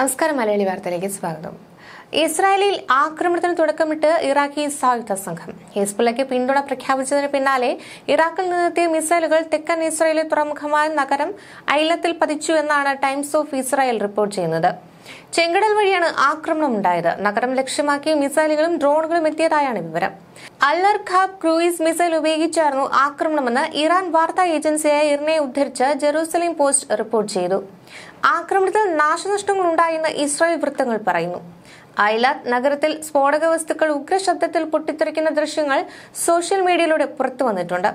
നമസ്കാരം മലയാളി വാർത്തയിലേക്ക് സ്വാഗതം. ഇസ്രായേലിൽ ആക്രമണത്തിന് തുടക്കമിട്ട് ഇറാഖി സായുധ സംഘം. ഹിസ്ബുള്ളയ്ക്ക് പിന്തുണ പ്രഖ്യാപിച്ചതിന് പിന്നാലെ ഇറാഖിൽ നിന്നെത്തിയ മിസൈലുകൾ തെക്കൻ ഇസ്രായേലി തുറമുഖമായ നഗരം ഐലത്തിൽ പതിച്ചു എന്നാണ് ടൈംസ് ഓഫ് ഇസ്രായേൽ റിപ്പോർട്ട് ചെയ്യുന്നത്. ചെങ്കടൽ വഴിയാണ് ആക്രമണം ഉണ്ടായത് നഗരം ലക്ഷ്യമാക്കി മിസൈലുകളും ഡ്രോണുകളും എത്തിയതായാണ് വിവരം. അല്ലർ ഖാബ് ക്രൂയിസ് മിസൈൽ ഉപയോഗിച്ചായിരുന്നു ആക്രമണമെന്ന് ഇറാൻ വാർത്താ ഏജൻസിയായ ഇറിനെ ഉദ്ധരിച്ച് ജെറൂസലേം പോസ്റ്റ് റിപ്പോർട്ട് ചെയ്തു. ആക്രമണത്തിൽ നാശനഷ്ടങ്ങൾ ഉണ്ടായെന്ന് ഇസ്രായേൽ വൃത്തങ്ങൾ പറയുന്നു. ഐലാത്ത് നഗരത്തിൽ സ്ഫോടക വസ്തുക്കൾ ഉഗ്രശബ്ദത്തിൽ പൊട്ടിത്തെറിക്കുന്ന ദൃശ്യങ്ങൾ സോഷ്യൽ മീഡിയയിലൂടെ പുറത്തു വന്നിട്ടുണ്ട്.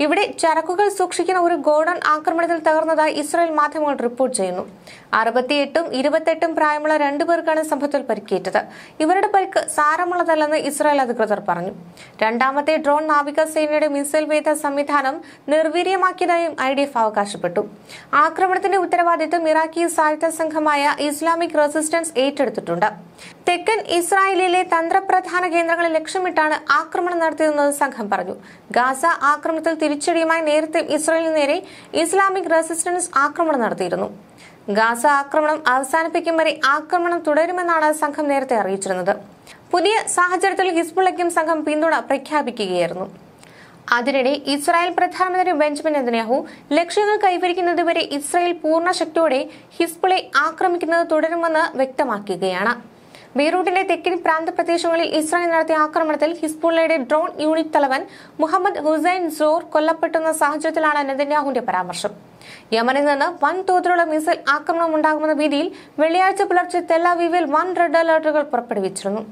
ഇവിടെ ചരക്കുകൾ സൂക്ഷിക്കുന്ന ഒരു ഗോഡൌൺ ആക്രമണത്തിൽ തകർന്നതായി ഇസ്രായേൽ മാധ്യമങ്ങൾ റിപ്പോർട്ട് ചെയ്യുന്നു. അറുപത്തിയെട്ടും ഇരുപത്തെട്ടും പ്രായമുള്ള രണ്ടു പേർക്കാണ് സംഭവത്തിൽ പരിക്കേറ്റത്. ഇവരുടെ പരിക്ക് സാരമുള്ളതല്ലെന്ന് ഇസ്രായേൽ അധികൃതർ പറഞ്ഞു. രണ്ടാമത്തെ ഡ്രോൺ നാവികസേനയുടെ മിസൈൽ വേദ സംവിധാനം നിർവീര്യമാക്കിയതായും ഐ ഡി എഫ് അവകാശപ്പെട്ടു. ആക്രമണത്തിന്റെ ഉത്തരവാദിത്തം ഇറാഖി സായുധ സംഘമായ ഇസ്ലാമിക് റെസിസ്റ്റൻസ് ഏറ്റെടുത്തിട്ടുണ്ട്. തെക്കൻ ഇസ്രായേലിലെ തന്ത്രപ്രധാന കേന്ദ്രങ്ങളെ ലക്ഷ്യമിട്ടാണ് ആക്രമണം നടത്തിയതെന്ന് സംഘം പറഞ്ഞു. ഗാസ ആക്രമണത്തിൽ തിരിച്ചടിയുമായി നേരത്തെ ഇസ്രായേലിന് നേരെ ഇസ്ലാമിക് റെസിസ്റ്റൻസ് ആക്രമണം നടത്തിയിരുന്നു. ഗാസ ആക്രമണം അവസാനിപ്പിക്കും വരെ ആക്രമണം തുടരുമെന്നാണ് സംഘം നേരത്തെ അറിയിച്ചിരുന്നത്. പുതിയ സാഹചര്യത്തിൽ ഹിസ്ബുള്ളയ്ക്കും സംഘം പിന്തുണ പ്രഖ്യാപിക്കുകയായിരുന്നു. അതിനിടെ ഇസ്രായേൽ പ്രധാനമന്ത്രി ബെഞ്ചമിൻ നെതന്യാഹു ലക്ഷ്യങ്ങൾ കൈവരിക്കുന്നതുവരെ ഇസ്രായേൽ പൂർണ ശക്തിയോടെ ഹിസ്ബുളെ ആക്രമിക്കുന്നത് തുടരുമെന്ന് വ്യക്തമാക്കുകയാണ്. ബീറൂട്ടിന്റെ തെക്കൻ പ്രാന്തപ്രദേശങ്ങളിൽ ഇസ്രായേൽ നടത്തിയ ആക്രമണത്തിൽ ഹിസ്ബുള്ളയുടെ ഡ്രോൺ യൂണിറ്റ് തലവൻ മുഹമ്മദ് ഹുസൈൻ സോർ കൊല്ലപ്പെട്ടുന്ന സാഹചര്യത്തിലാണ് നെതന്യാഹുവിന്റെ പരാമർശം. യമനിൽ നിന്ന് വൻതോതിലുള്ള മിസൈൽ ആക്രമണം ഉണ്ടാകുമെന്ന ഭീതിയിൽ വെള്ളിയാഴ്ച പുലർച്ചെ തെല്ലാവീവിൽ വൻ റെഡ് അലർട്ടുകൾ പുറപ്പെടുവിച്ചിരുന്നു.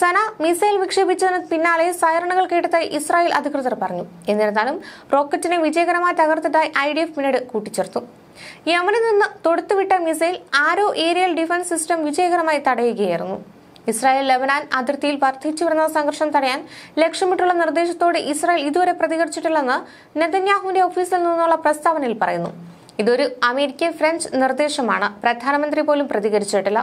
സന മിസൈൽ വിക്ഷേപിച്ചതിന് പിന്നാലെ സൈറണുകൾ കേട്ടതായി ഇസ്രായേൽ അധികൃതർ പറഞ്ഞു. എന്നിരുന്നാലും റോക്കറ്റിനെ വിജയകരമായി തകർത്തതായി ഐ ഡി എഫ് പിന്നീട് കൂട്ടിച്ചേർത്തു. യമനിൽ നിന്ന് തൊടുത്തുവിട്ട missile Arrow aerial defence system വിജയകരമായി തടയുകയായിരുന്നു. ഇസ്രായേൽ ലബനാൻ അതിർത്തിയിൽ വർദ്ധിച്ചു വരുന്ന സംഘർഷം തടയാൻ ലക്ഷ്യമിട്ടുള്ള നിർദ്ദേശത്തോട് ഇസ്രായേൽ ഇതുവരെ പ്രതികരിച്ചിട്ടില്ലെന്ന് നെതന്യാഹുവിന്റെ ഓഫീസിൽ നിന്നുള്ള പ്രസ്താവനയിൽ പറയുന്നു. ഇതൊരു അമേരിക്കൻ ഫ്രഞ്ച് നിർദ്ദേശമാണ്. പ്രധാനമന്ത്രി പോലും പ്രതികരിച്ചിട്ടില്ല.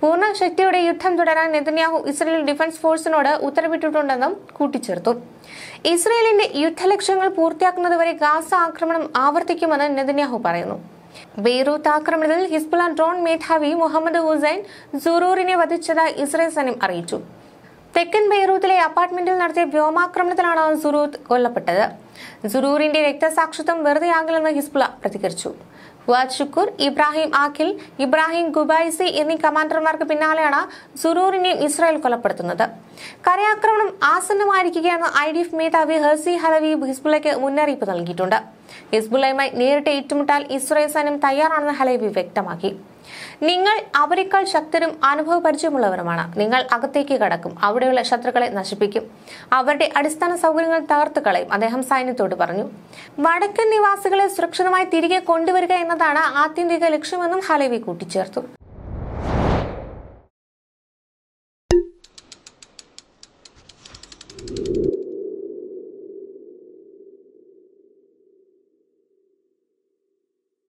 പൂർണ ശക്തിയുടെ യുദ്ധം തുടരാൻ നെതന്യാഹു ഇസ്രയേൽ ഡിഫൻസ് ഫോഴ്സിനോട് ഉത്തരവിട്ടിട്ടുണ്ടെന്നും കൂട്ടിച്ചേർത്തു. ഇസ്രയേലിന്റെ യുദ്ധലക്ഷ്യങ്ങൾ പൂർത്തിയാക്കുന്നതുവരെ ഗാസ ആക്രമണം ആവർത്തിക്കുമെന്ന് നെതന്യാഹു പറയുന്നു. ബെയ്റൂത്ത് ആക്രമണത്തിൽ ഹിസ്ബുല ഡ്രോൺ മേധാവി മുഹമ്മദ് ഹുസൈൻ സുറൂറിനെ വധിച്ചതായി ഇസ്രയേൽ സൈന്യം അറിയിച്ചു. തെക്കൻ ബെയ്റൂത്തിലെ അപ്പാർട്ട്മെന്റിൽ നടത്തിയ വ്യോമാക്രമണത്തിലാണ് സുറൂത്ത് കൊല്ലപ്പെട്ടത്. സുറൂറിന്റെ രക്തസാക്ഷിത്വം വെറുതെയാകില്ലെന്ന് ഹിസ്ബുള പ്രതികരിച്ചു. ഫുവാദ് ഷുക്കൂർ ഇബ്രാഹിം ആഖിൽ ഇബ്രാഹിം ഗുബൈസി എന്നീ കമാൻഡർമാർക്ക് പിന്നാലെയാണ് സുറൂറിനെയും ഇസ്രായേൽ കൊലപ്പെടുത്തുന്നത്. കരയാക്രമണം ആസന്നമായിരിക്കുകയാണ് ഐ ഡി എഫ് മേധാവി ഹസി ഹലവി ഹിസ്ബുള്ളയ്ക്ക് മുന്നറിയിപ്പ് നൽകിയിട്ടുണ്ട്. ഹിസ്ബുള്ളയുമായി നേരിട്ട് ഏറ്റുമുട്ടാൽ ഇസ്രായേൽ സൈന്യം തയ്യാറാണെന്ന് ഹലവി വ്യക്തമാക്കി. നിങ്ങൾ അവരെക്കാൾ ശക്തരും അനുഭവ പരിചയമുള്ളവരുമാണ് നിങ്ങൾ അകത്തേക്ക് കടക്കും. അവിടെയുള്ള ശത്രുക്കളെ നശിപ്പിക്കും. അവരുടെ അടിസ്ഥാന സൗകര്യങ്ങൾ തകർത്തു കളയും. അദ്ദേഹം സൈന്യത്തോട് പറഞ്ഞു വടക്കൻ നിവാസികളെ സുരക്ഷിതമായി തിരികെ കൊണ്ടുവരിക എന്നതാണ് ആത്യന്തിക ലക്ഷ്യമെന്നും ഹലവി കൂട്ടിച്ചേർത്തു.